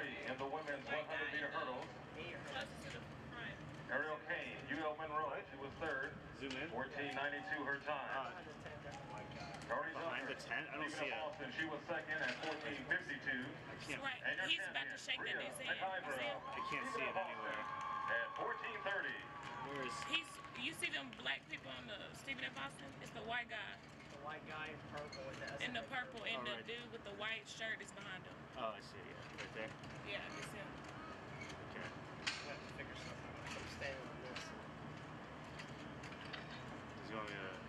Our three in the women's 100 meter hurdles. Closest to the front. Ariel Kane, UL Monroe, she was third. Zoom in. 1492 her time. Uh, Carly behind Zucker, the tent? I don't Stephen see it. Austin, she was second at 1452. I can't. Right. And your He's about to shake Rhea that dude's hand. You see him? McIver, I can't see it anywhere. At 1430. Where is? He's. You see them black people on the Stephen F. Austin? It's the white guy The white guy in purple with the in the purple, and All the right. dude with the white shirt is behind him. Oh, I see. Yeah, right there. Yeah, I see. him. Okay. I have to figure something out. I'm staying on this. Does he want me to?